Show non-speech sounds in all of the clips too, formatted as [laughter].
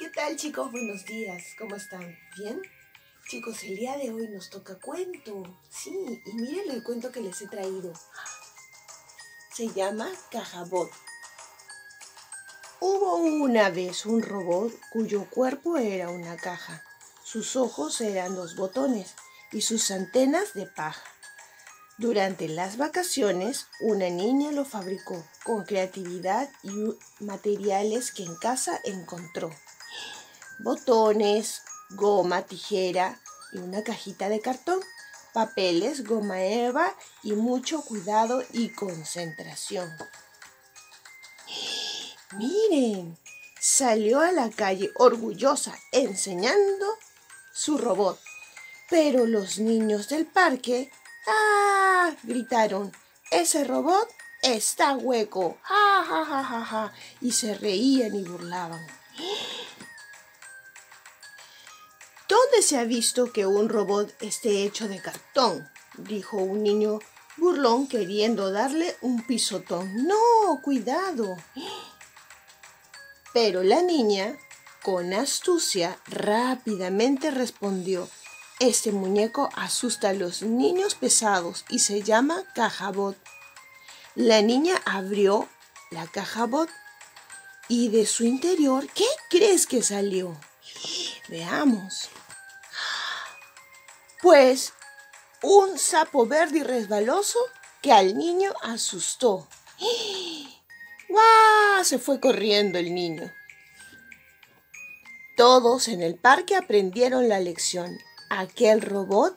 ¿Qué tal chicos? Buenos días. ¿Cómo están? ¿Bien? Chicos, el día de hoy nos toca cuento. Sí, y miren el cuento que les he traído. Se llama Cajabot. Hubo una vez un robot cuyo cuerpo era una caja. Sus ojos eran dos botones y sus antenas de paja. Durante las vacaciones, una niña lo fabricó con creatividad y materiales que en casa encontró. Botones, goma, tijera y una cajita de cartón, papeles, goma eva y mucho cuidado y concentración. [gasps] Miren, salió a la calle orgullosa enseñando su robot. Pero los niños del parque ¡Ah! gritaron. Ese robot está hueco. ¡Ja, ja, ja, ja, ja! Y se reían y burlaban. ¿Dónde se ha visto que un robot esté hecho de cartón? dijo un niño burlón queriendo darle un pisotón. No, cuidado. Pero la niña, con astucia, rápidamente respondió. Este muñeco asusta a los niños pesados y se llama cajabot. La niña abrió la cajabot y de su interior, ¿qué crees que salió? Veamos. Pues un sapo verde y resbaloso que al niño asustó. ¡Guau! Se fue corriendo el niño. Todos en el parque aprendieron la lección aquel robot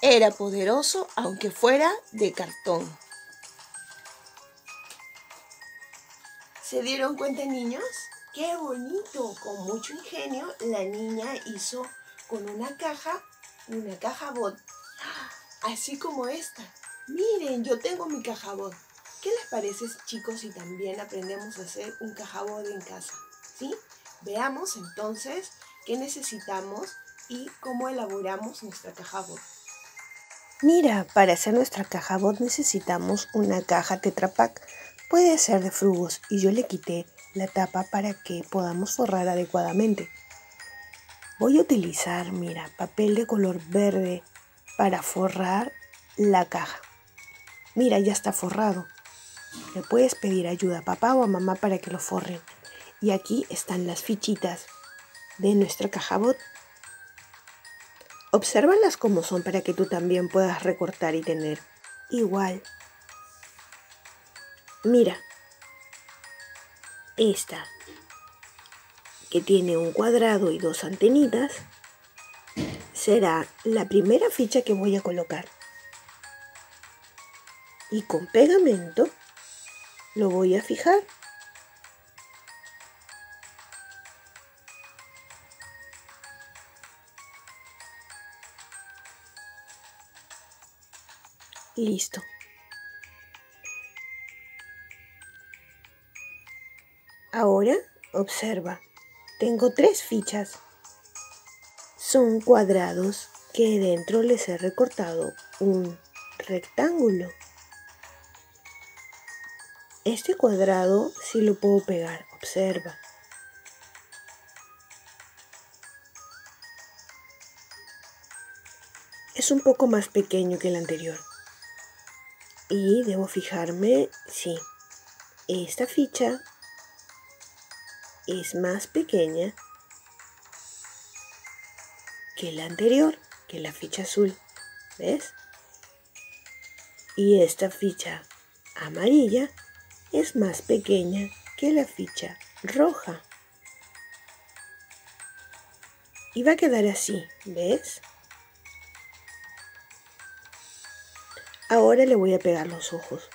era poderoso aunque fuera de cartón. ¿Se dieron cuenta niños? ¡Qué bonito! Con mucho ingenio la niña hizo con una caja, una caja bot, así como esta. Miren, yo tengo mi caja bot. ¿Qué les parece chicos si también aprendemos a hacer un cajabot en casa? ¿Sí? Veamos entonces qué necesitamos y cómo elaboramos nuestra caja bot. Mira, para hacer nuestra caja bot necesitamos una caja Tetra Pak. Puede ser de frugos y yo le quité la tapa para que podamos forrar adecuadamente. Voy a utilizar, mira, papel de color verde para forrar la caja. Mira, ya está forrado. Le puedes pedir ayuda a papá o a mamá para que lo forren. Y aquí están las fichitas de nuestra caja bot. Obsérvalas como son para que tú también puedas recortar y tener igual. Mira, esta que tiene un cuadrado y dos antenitas será la primera ficha que voy a colocar. Y con pegamento lo voy a fijar Listo. Ahora observa, tengo tres fichas. Son cuadrados que dentro les he recortado un rectángulo. Este cuadrado sí lo puedo pegar, observa. Es un poco más pequeño que el anterior. Y debo fijarme, sí, esta ficha es más pequeña que la anterior, que la ficha azul. ¿Ves? Y esta ficha amarilla es más pequeña que la ficha roja. Y va a quedar así, ¿ves? Ahora le voy a pegar los ojos.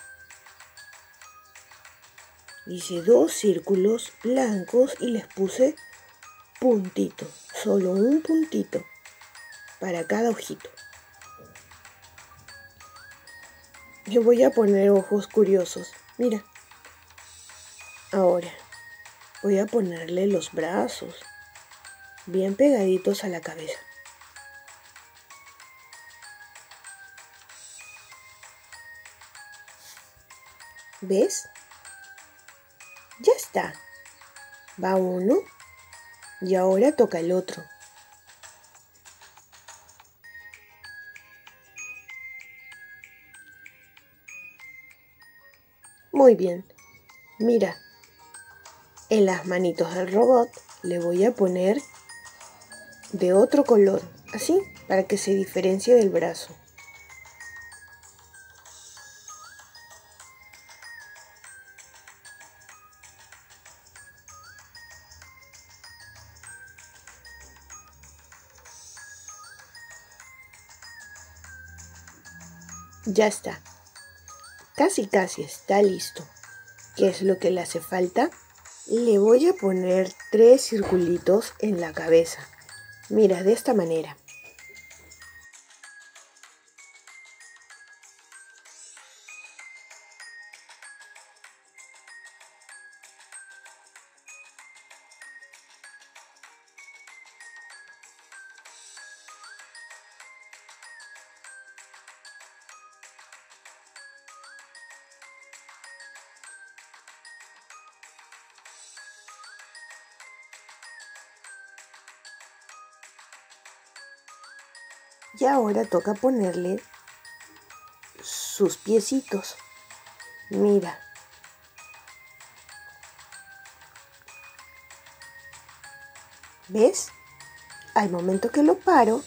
Hice dos círculos blancos y les puse puntito, solo un puntito para cada ojito. Le voy a poner ojos curiosos. Mira. Ahora voy a ponerle los brazos bien pegaditos a la cabeza. ¿Ves? Ya está. Va uno, Y ahora toca el otro. Muy bien. Mira, en las manitos del robot le voy a poner de otro color, así, para que se diferencie del brazo. Ya está. Casi casi está listo. ¿Qué es lo que le hace falta? Le voy a poner tres circulitos en la cabeza. Mira, de esta manera. Y ahora toca ponerle sus piecitos. Mira. ¿Ves? Al momento que lo paro,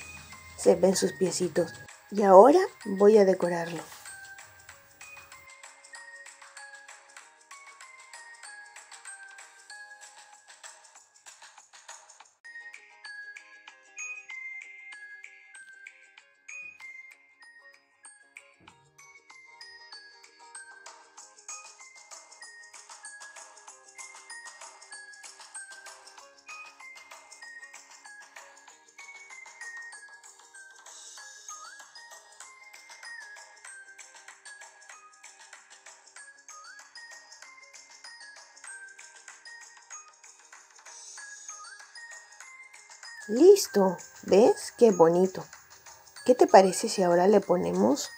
se ven sus piecitos. Y ahora voy a decorarlo. Listo, ¿ves? Qué bonito. ¿Qué te parece si ahora le ponemos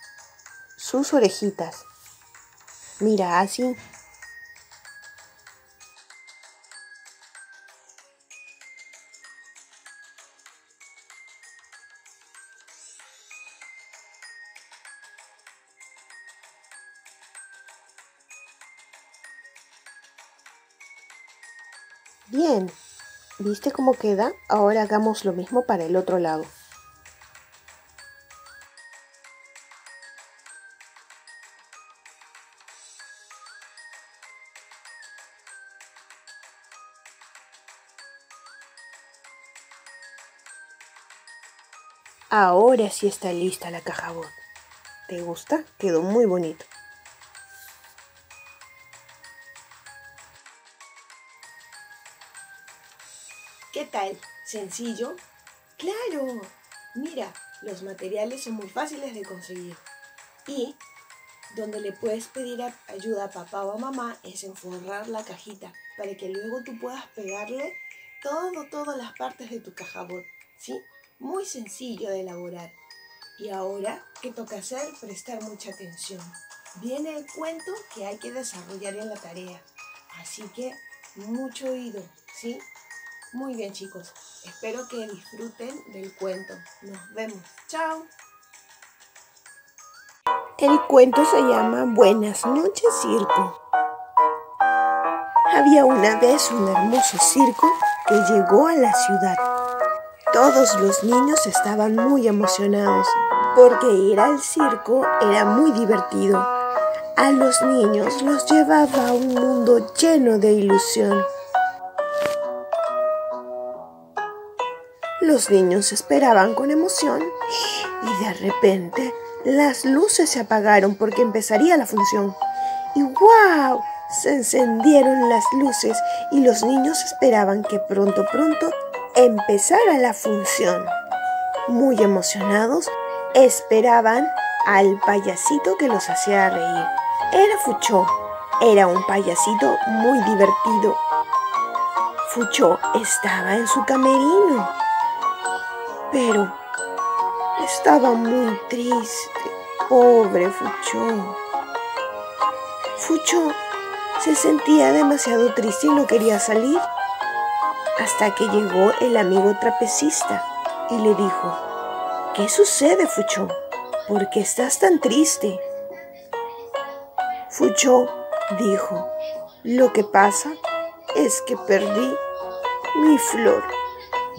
sus orejitas? Mira, así. ¿Viste cómo queda? Ahora hagamos lo mismo para el otro lado. Ahora sí está lista la caja bot. ¿Te gusta? Quedó muy bonito. ¿Qué tal? ¿Sencillo? ¡Claro! Mira, los materiales son muy fáciles de conseguir. Y donde le puedes pedir ayuda a papá o a mamá es en forrar la cajita para que luego tú puedas pegarle todo, todas las partes de tu cajabot. ¿Sí? Muy sencillo de elaborar. Y ahora, ¿qué toca hacer? Prestar mucha atención. Viene el cuento que hay que desarrollar en la tarea. Así que, mucho oído, ¿sí? Muy bien chicos, espero que disfruten del cuento. Nos vemos. Chao. El cuento se llama Buenas noches circo. Había una vez un hermoso circo que llegó a la ciudad. Todos los niños estaban muy emocionados porque ir al circo era muy divertido. A los niños los llevaba a un mundo lleno de ilusión. Los niños esperaban con emoción y de repente las luces se apagaron porque empezaría la función. Y ¡wow! Se encendieron las luces y los niños esperaban que pronto, pronto empezara la función. Muy emocionados, esperaban al payasito que los hacía reír. Era Fuchó. Era un payasito muy divertido. Fuchó estaba en su camerino pero estaba muy triste. Pobre Fucho. Fucho se sentía demasiado triste y no quería salir. hasta que llegó el amigo trapecista y le dijo, ¿qué sucede, Fucho? ¿Por qué estás tan triste? Fucho dijo, lo que pasa es que perdí mi flor.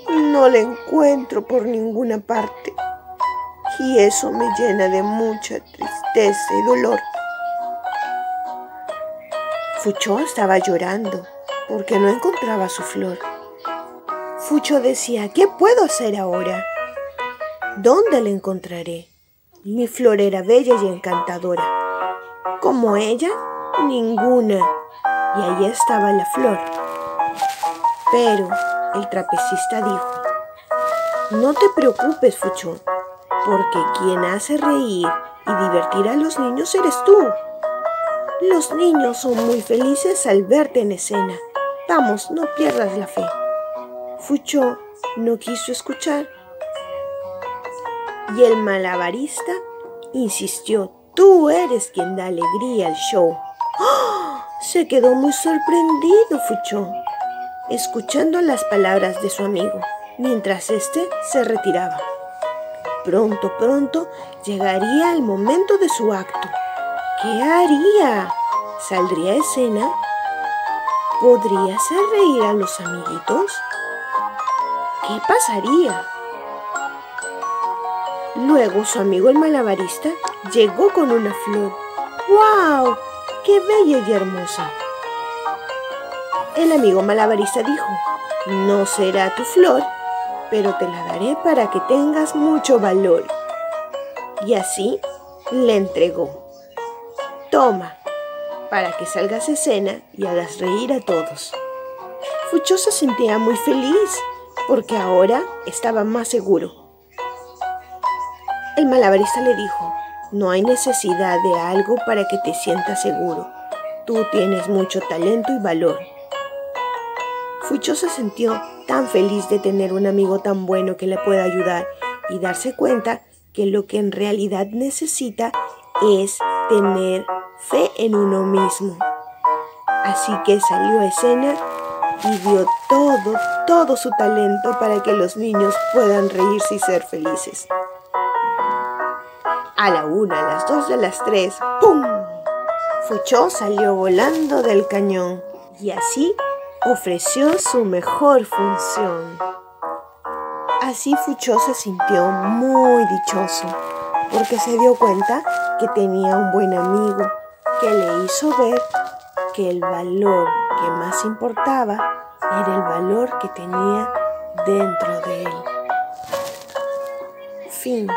No la encuentro por ninguna parte y eso me llena de mucha tristeza y dolor. Fucho estaba llorando porque no encontraba su flor. Fucho decía, ¿qué puedo hacer ahora? ¿Dónde la encontraré? Mi flor era bella y encantadora. Como ella, ninguna. Y ahí estaba la flor. Pero el trapecista dijo, no te preocupes, Fucho, porque quien hace reír y divertir a los niños eres tú. Los niños son muy felices al verte en escena. Vamos, no pierdas la fe. Fucho no quiso escuchar. Y el malabarista insistió, tú eres quien da alegría al show. ¡Oh! Se quedó muy sorprendido Fucho, escuchando las palabras de su amigo, mientras éste se retiraba. Pronto, pronto llegaría el momento de su acto. ¿Qué haría? ¿Saldría escena? ¿Podría hacer reír a los amiguitos? ¿Qué pasaría? Luego su amigo el malabarista llegó con una flor. ¡Wow! ¡Qué bella y hermosa! El amigo malabarista dijo, no será tu flor, pero te la daré para que tengas mucho valor. Y así le entregó. Toma, para que salgas a escena y hagas reír a todos. Fucho se sentía muy feliz porque ahora estaba más seguro. El malabarista le dijo, no hay necesidad de algo para que te sientas seguro. Tú tienes mucho talento y valor. Fucho se sintió tan feliz de tener un amigo tan bueno que le pueda ayudar y darse cuenta que lo que en realidad necesita es tener fe en uno mismo. Así que salió a escena y dio todo, todo su talento para que los niños puedan reírse y ser felices. A la una, a las dos, a las tres, ¡pum! Fucho salió volando del cañón y así ofreció su mejor función. Así Fucho se sintió muy dichoso porque se dio cuenta que tenía un buen amigo que le hizo ver que el valor que más importaba era el valor que tenía dentro de él. Fin.